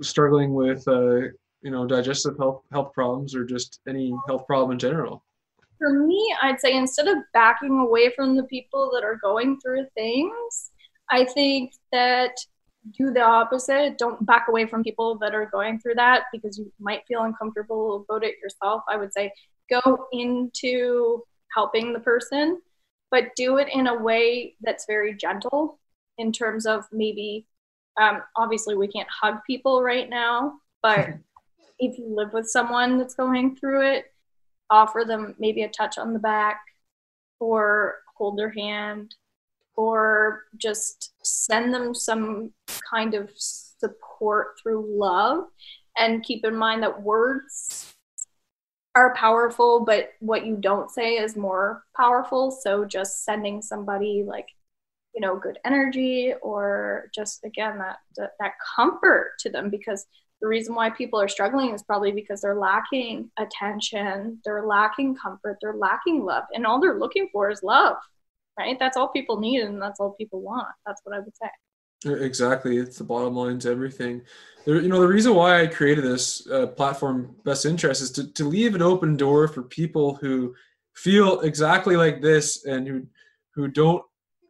struggling with uh, you know digestive health health problems or just any health problem in general? For me, I'd say instead of backing away from the people that are going through things, I think that do the opposite. Don't back away from people that are going through that because you might feel uncomfortable about it yourself. I would say go into helping the person, but do it in a way that's very gentle in terms of maybe um, obviously, we can't hug people right now, but if you live with someone that's going through it, offer them maybe a touch on the back or hold their hand or just send them some kind of support through love. And keep in mind that words are powerful, but what you don't say is more powerful. So just sending somebody like you know good energy or just again that, that that comfort to them because the reason why people are struggling is probably because they're lacking attention they're lacking comfort they're lacking love and all they're looking for is love right? That's all people need and that's all people want. That's what i would say. Exactly. It's the bottom line to everything you know the reason why i created this uh, platform best interest is to, to leave an open door for people who feel exactly like this and who who don't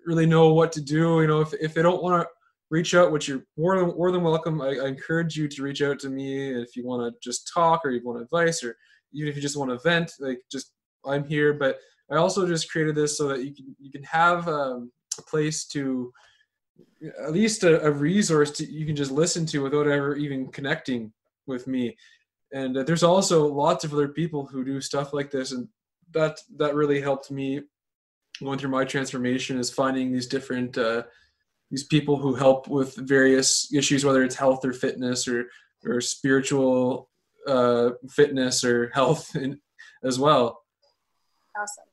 really know what to do. You know, if, if they don't want to reach out, which you're more than, more than welcome, I, I encourage you to reach out to me if you want to just talk or you want advice or even if you just want to vent, like just I'm here. But I also just created this so that you can you can have um, a place to at least a, a, resource to, you can just listen to without ever even connecting with me. And uh, there's also lots of other people who do stuff like this, and that that really helped me going through my transformation is finding these different uh, these people who help with various issues, whether it's health or fitness or or spiritual uh, fitness or health in, as well. Awesome.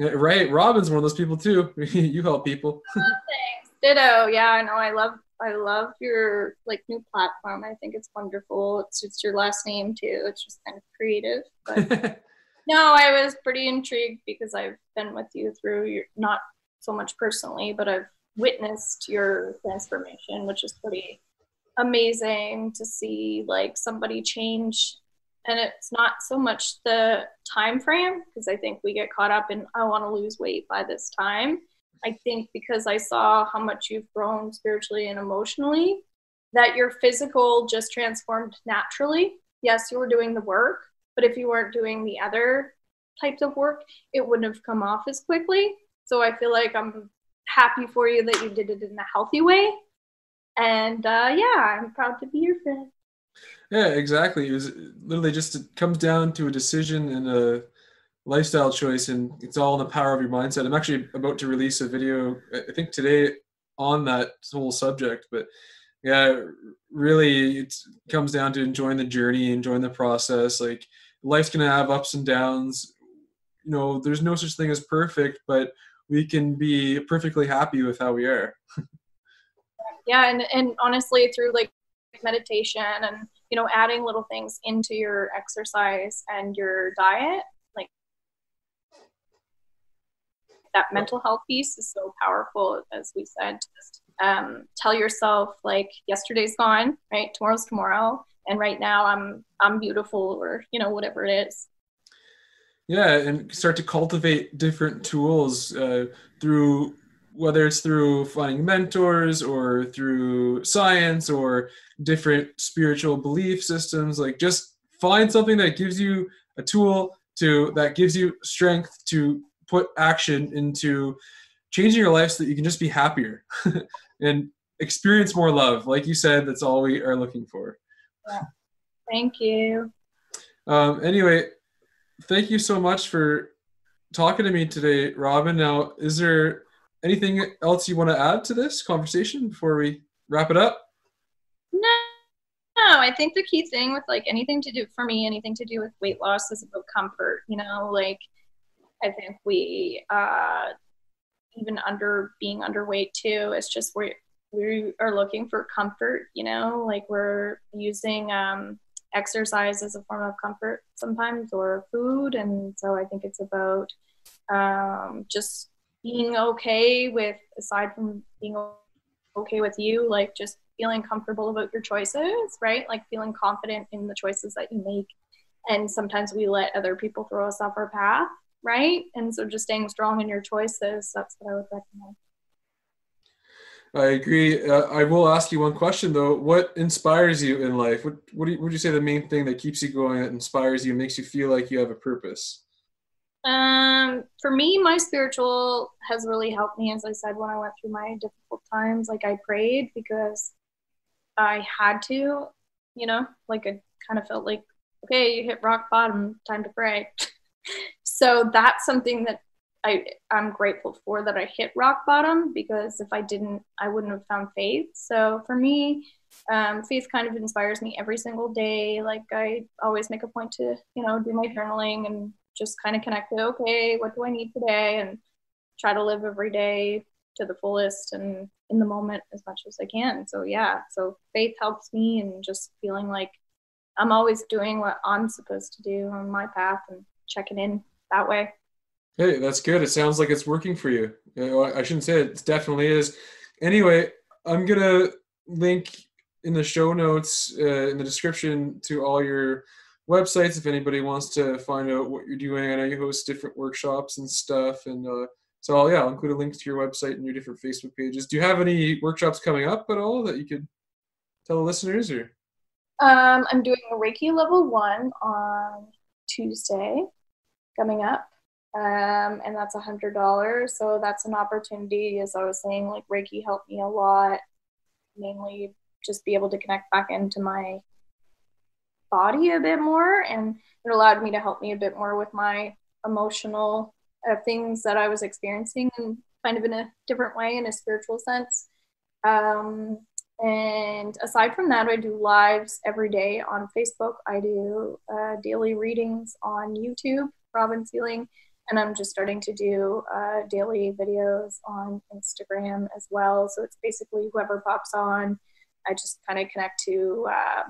Right, Robin's one of those people too. you help people. oh, thanks. Ditto. Yeah, I know. I love I love your like new platform. I think it's wonderful. It's it's your last name too. It's just kind of creative. But no, I was pretty intrigued because I've been with you through your not so much personally, but I've witnessed your transformation, which is pretty amazing to see like somebody change and it's not so much the time frame because i think we get caught up in i want to lose weight by this time. I think because i saw how much you've grown spiritually and emotionally that your physical just transformed naturally. Yes you were doing the work but if you weren't doing the other types of work it wouldn't have come off as quickly. So i feel like i'm happy for you that you did it in a healthy way. And uh, yeah i'm proud to be your friend yeah, exactly. It was literally just it comes down to a decision and a lifestyle choice, and it's all in the power of your mindset. I'm actually about to release a video, I think today, on that whole subject. But yeah, really, it comes down to enjoying the journey, enjoying the process. Like life's gonna have ups and downs. You know, there's no such thing as perfect, but we can be perfectly happy with how we are. yeah, and and honestly, through like meditation and you know adding little things into your exercise and your diet like that mental health piece is so powerful as we said. Just um, tell yourself like yesterday's gone right? Tomorrow's tomorrow. And right now i'm i'm beautiful or you know whatever it is. Yeah and start to cultivate different tools uh, through whether it's through finding mentors or through science or different spiritual belief systems like just find something that gives you a tool to that gives you strength to put action into changing your life so that you can just be happier and experience more love like you said that's all we are looking for. Yeah. thank you. Um, anyway thank you so much for talking to me today robin. Now is there anything else you want to add to this conversation before we wrap it up? No, no. I think the key thing with like anything to do for me, anything to do with weight loss is about comfort. You know, like I think we uh, even under being underweight too. It's just we we are looking for comfort. You know, like we're using um, exercise as a form of comfort sometimes, or food, and so I think it's about um, just being okay with aside from being okay with you like just feeling comfortable about your choices right like feeling confident in the choices that you make and sometimes we let other people throw us off our path right and so just staying strong in your choices that's what i would recommend I agree. Uh, I will ask you one question though. What inspires you in life? What what do you, would you say the main thing that keeps you going, that inspires you, makes you feel like you have a purpose? Um, for me, my spiritual has really helped me. As I said, when I went through my difficult times, like I prayed because I had to, you know, like I kind of felt like, okay, you hit rock bottom, time to pray. so that's something that I I'm grateful for that I hit rock bottom because if I didn't, I wouldn't have found faith. So for me, um, faith kind of inspires me every single day. Like I always make a point to, you know, do my journaling and just kind of connect with okay what do i need today? and try to live every day to the fullest and in the moment as much as i can. So yeah so faith helps me and just feeling like i'm always doing what i'm supposed to do on my path and checking in that way. Hey that's good. It sounds like it's working for you. I shouldn't say it, it definitely is. Anyway i'm gonna link in the show notes uh, in the description to all your websites if anybody wants to find out what you're doing. I know you host different workshops and stuff, and uh, so I'll, yeah, I'll include a link to your website and your different Facebook pages. Do you have any workshops coming up at all that you could tell the listeners? Or um, I'm doing a Reiki level one on Tuesday coming up. Um, and that's a hundred dollars. So that's an opportunity, as I was saying, like Reiki helped me a lot, mainly just be able to connect back into my body a bit more and it allowed me to help me a bit more with my emotional uh, things that I was experiencing and kind of in a different way in a spiritual sense. Um, and aside from that, I do lives every day on Facebook. I do uh, daily readings on YouTube, Robin's Healing, and I'm just starting to do uh, daily videos on Instagram as well. So it's basically whoever pops on, I just kind of connect to uh,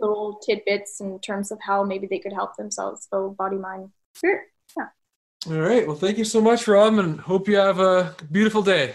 little tidbits in terms of how maybe they could help themselves. So body, mind, spirit. Yeah. All right. Well, thank you so much, Rob, and hope you have a beautiful day.